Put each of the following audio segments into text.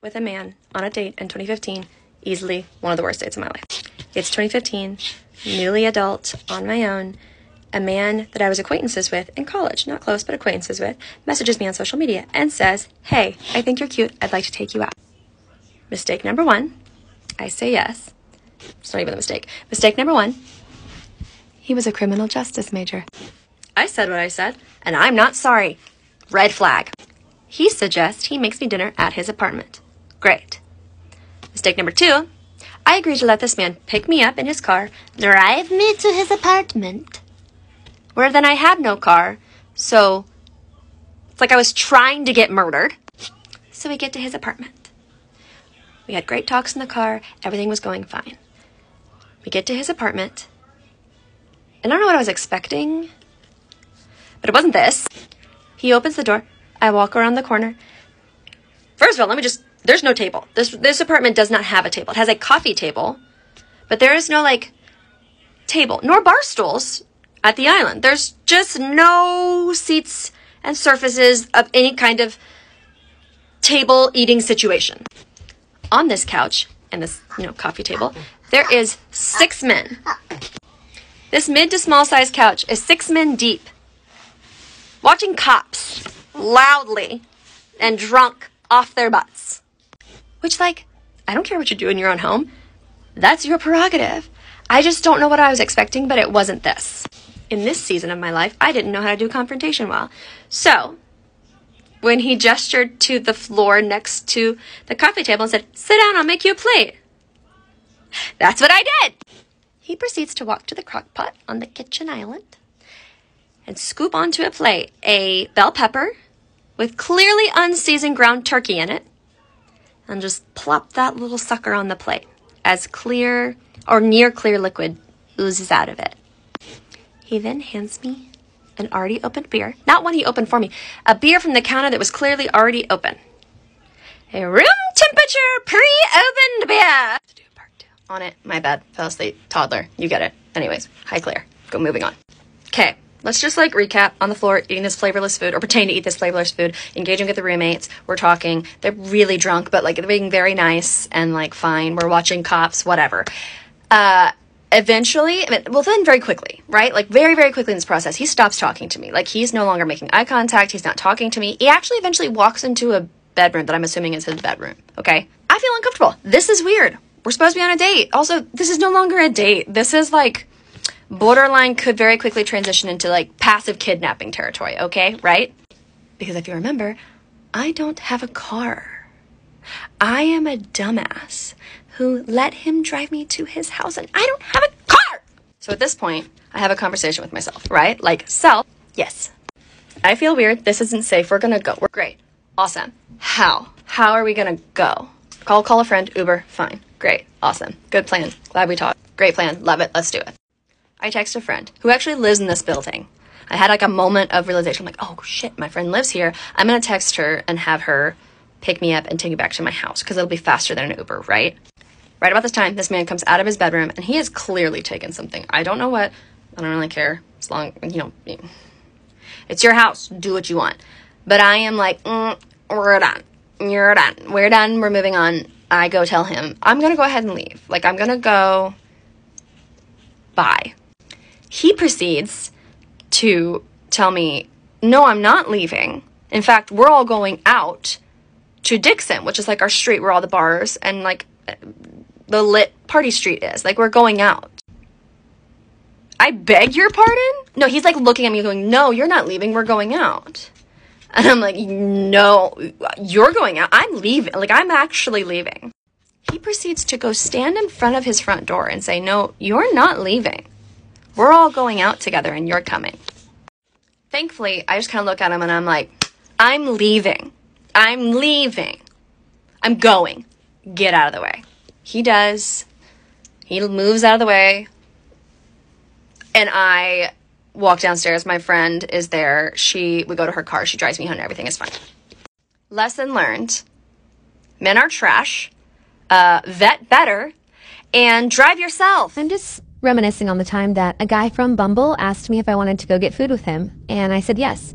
with a man on a date in 2015, easily one of the worst dates of my life. It's 2015, newly adult, on my own. A man that I was acquaintances with in college, not close, but acquaintances with, messages me on social media and says, Hey, I think you're cute. I'd like to take you out. Mistake number one, I say yes. It's not even a mistake. Mistake number one, he was a criminal justice major. I said what I said, and I'm not sorry. Red flag. He suggests he makes me dinner at his apartment. Great. Mistake number two, I agree to let this man pick me up in his car, drive me to his apartment, where then I had no car, so it's like I was trying to get murdered. So we get to his apartment. We had great talks in the car, everything was going fine. We get to his apartment, and I don't know what I was expecting, but it wasn't this. He opens the door. I walk around the corner. First of all, let me just there's no table. This this apartment does not have a table. It has a coffee table, but there is no like table nor bar stools at the island. There's just no seats and surfaces of any kind of table eating situation. On this couch and this, you know, coffee table, there is six men. This mid to small size couch is six men deep. Watching cops loudly and drunk off their butts. Which, like, I don't care what you do in your own home. That's your prerogative. I just don't know what I was expecting, but it wasn't this. In this season of my life, I didn't know how to do confrontation well. So, when he gestured to the floor next to the coffee table and said, Sit down, I'll make you a plate. That's what I did. He proceeds to walk to the crock pot on the kitchen island and scoop onto a plate a bell pepper with clearly unseasoned ground turkey in it and just plop that little sucker on the plate as clear or near clear liquid oozes out of it. He then hands me an already opened beer, not one he opened for me, a beer from the counter that was clearly already open. A room temperature pre-opened beer. On it, my bad, fell asleep, toddler, you get it. Anyways, hi Claire, go moving on. Okay, let's just like recap on the floor eating this flavorless food or pretending to eat this flavorless food engaging with the roommates we're talking. They're really drunk but like they're being very nice and like fine. We're watching cops whatever. Uh eventually I mean, well then very quickly right? Like very very quickly in this process he stops talking to me. Like he's no longer making eye contact. He's not talking to me. He actually eventually walks into a bedroom that i'm assuming is his bedroom okay? I feel uncomfortable. This is weird. We're supposed to be on a date. Also this is no longer a date. This is like borderline could very quickly transition into like passive kidnapping territory, okay? Right? Because if you remember, I don't have a car. I am a dumbass who let him drive me to his house and I don't have a car. So at this point, I have a conversation with myself, right? Like, self, yes. I feel weird. This isn't safe. We're gonna go. We're great. Awesome. How? How are we gonna go? Call call a friend, Uber, fine. Great. Awesome. Good plan. Glad we talked. Great plan. Love it. Let's do it. I text a friend who actually lives in this building. I had like a moment of realization. I'm like, oh shit, my friend lives here. I'm gonna text her and have her pick me up and take me back to my house because it'll be faster than an Uber, right? Right about this time, this man comes out of his bedroom and he has clearly taken something. I don't know what. I don't really care. As long, you know, it's your house. Do what you want. But I am like, mm, we're done. You're done. We're done. We're moving on. I go tell him, I'm going to go ahead and leave. Like, I'm going to go. Bye. He proceeds to tell me, No, I'm not leaving. In fact, we're all going out to Dixon, which is like our street where all the bars and like the lit party street is. Like, we're going out. I beg your pardon? No, he's like looking at me going, No, you're not leaving. We're going out. And I'm like, No, you're going out. I'm leaving. Like, I'm actually leaving. He proceeds to go stand in front of his front door and say, No, you're not leaving. We're all going out together and you're coming. Thankfully, I just kind of look at him and I'm like, I'm leaving. I'm leaving. I'm going. Get out of the way. He does. He moves out of the way. And I walk downstairs. My friend is there. She, we go to her car. She drives me home. Everything is fine. Lesson learned. Men are trash. Uh, vet better and drive yourself. I'm just reminiscing on the time that a guy from Bumble asked me if I wanted to go get food with him, and I said yes.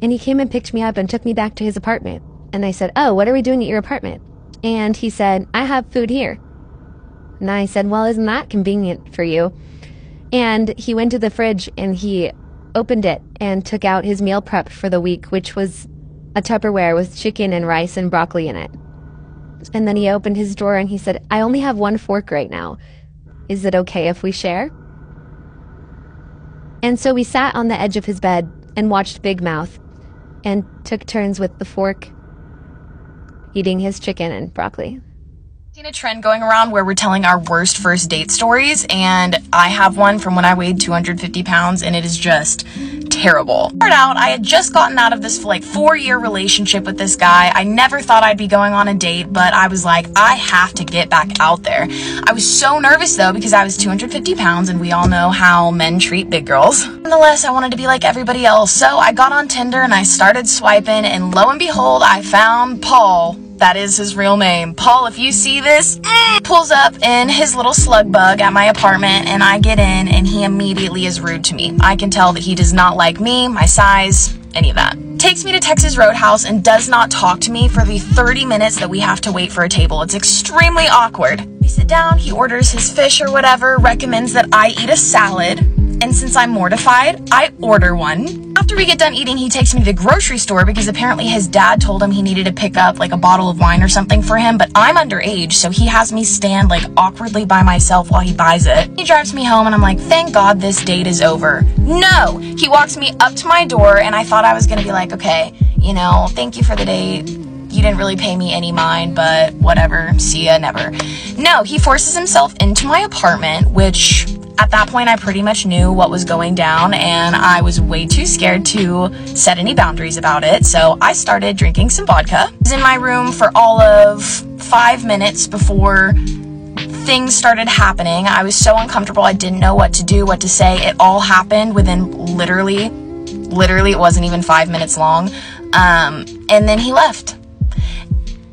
And he came and picked me up and took me back to his apartment. And I said, Oh, what are we doing at your apartment? And he said, I have food here. And I said, Well, isn't that convenient for you? And he went to the fridge and he opened it and took out his meal prep for the week, which was a Tupperware with chicken and rice and broccoli in it. And then he opened his drawer and he said, I only have one fork right now. Is it okay if we share? And so we sat on the edge of his bed and watched Big Mouth and took turns with the fork eating his chicken and broccoli seen a trend going around where we're telling our worst first date stories and i have one from when i weighed 250 pounds and it is just terrible. Start out i had just gotten out of this like four year relationship with this guy. I never thought i'd be going on a date but i was like i have to get back out there. I was so nervous though because i was 250 pounds and we all know how men treat big girls. Nonetheless i wanted to be like everybody else so i got on tinder and i started swiping and lo and behold i found paul that is his real name. Paul, if you see this, pulls up in his little slug bug at my apartment and I get in and he immediately is rude to me. I can tell that he does not like me, my size, any of that. Takes me to Texas Roadhouse and does not talk to me for the 30 minutes that we have to wait for a table. It's extremely awkward. We sit down, he orders his fish or whatever, recommends that I eat a salad. And since I'm mortified, I order one. After we get done eating, he takes me to the grocery store because apparently his dad told him he needed to pick up like a bottle of wine or something for him, but I'm underage, so he has me stand like awkwardly by myself while he buys it. He drives me home and I'm like, thank God this date is over. No! He walks me up to my door and I thought I was gonna be like, okay, you know, thank you for the date you didn't really pay me any mind, but whatever, see ya, never. No, he forces himself into my apartment, which at that point, I pretty much knew what was going down, and I was way too scared to set any boundaries about it. So I started drinking some vodka. I was in my room for all of five minutes before things started happening. I was so uncomfortable. I didn't know what to do, what to say. It all happened within literally, literally, it wasn't even five minutes long. Um, and then he left.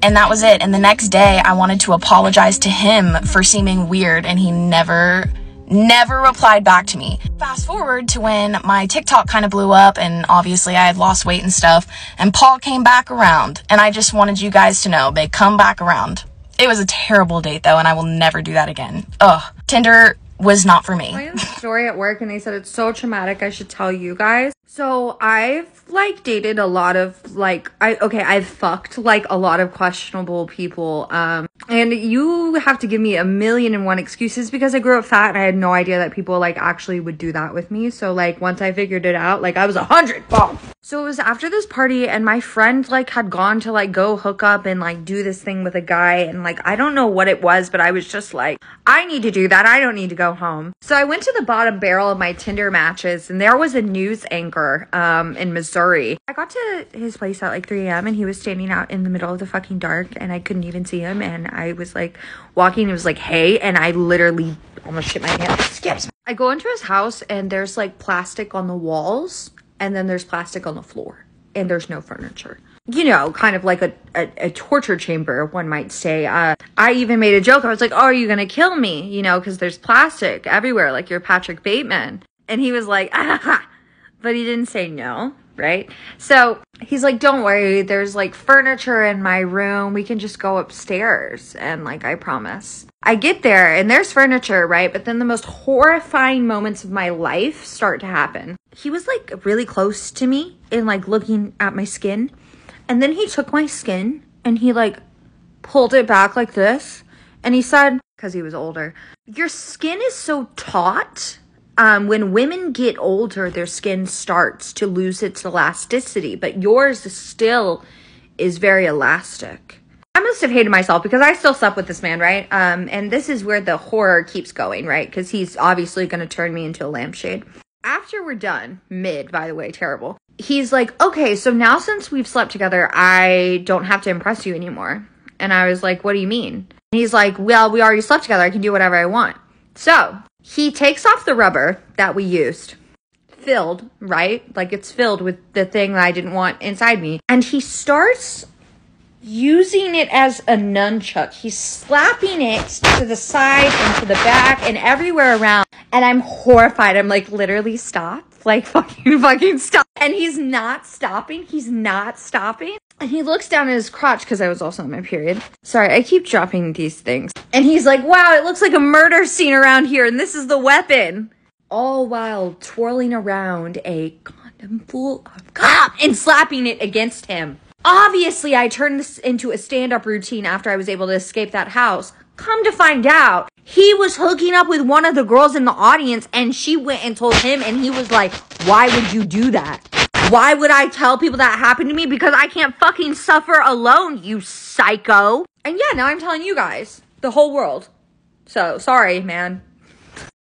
And that was it. And the next day, I wanted to apologize to him for seeming weird, and he never never replied back to me. Fast forward to when my TikTok kind of blew up and obviously I had lost weight and stuff and Paul came back around and I just wanted you guys to know they come back around. It was a terrible date though and I will never do that again. Ugh. Tinder was not for me. I had a story at work and they said it's so traumatic I should tell you guys. So I've like dated a lot of like I okay, I've fucked like a lot of questionable people. Um and you have to give me a million and one excuses because I grew up fat and I had no idea that people like actually would do that with me. So like once I figured it out, like I was a hundred bomb. So it was after this party and my friend like had gone to like go hook up and like do this thing with a guy and like I don't know what it was, but I was just like, I need to do that. I don't need to go home. So I went to the bottom barrel of my Tinder matches and there was a news anchor um in Missouri. I got to his place at like 3 a.m. and he was standing out in the middle of the fucking dark and I couldn't even see him and I was like walking, it was like, hey, and I literally almost shit my pants. Skips. I go into his house and there's like plastic on the walls and then there's plastic on the floor and there's no furniture. You know, kind of like a, a, a torture chamber, one might say. Uh, I even made a joke. I was like, oh, are you going to kill me? You know, because there's plastic everywhere, like you're Patrick Bateman. And he was like, ah, but he didn't say no right? So he's like, Don't worry, there's like furniture in my room. We can just go upstairs. And like, I promise. I get there and there's furniture, right? But then the most horrifying moments of my life start to happen. He was like really close to me and like looking at my skin. And then he took my skin and he like pulled it back like this. And he said, because he was older, Your skin is so taut um, when women get older, their skin starts to lose its elasticity, but yours still is very elastic. I must have hated myself because I still slept with this man, right? Um, and this is where the horror keeps going, right? Because he's obviously going to turn me into a lampshade. After we're done, mid, by the way, terrible. He's like, okay, so now since we've slept together, I don't have to impress you anymore. And I was like, what do you mean? And he's like, well, we already slept together. I can do whatever I want. So he takes off the rubber that we used, filled, right? Like it's filled with the thing that I didn't want inside me. And he starts using it as a nunchuck. He's slapping it to the side and to the back and everywhere around. And I'm horrified. I'm like, literally, stop. Like, fucking, fucking stop. And he's not stopping. He's not stopping. And he looks down at his crotch because I was also on my period. Sorry, I keep dropping these things. And he's like, wow, it looks like a murder scene around here, and this is the weapon. All while twirling around a condom full of cop and slapping it against him. Obviously, I turned this into a stand up routine after I was able to escape that house. Come to find out, he was hooking up with one of the girls in the audience, and she went and told him, and he was like, Why would you do that? Why would I tell people that happened to me? Because I can't fucking suffer alone, you psycho. And yeah, now I'm telling you guys, the whole world. So sorry, man.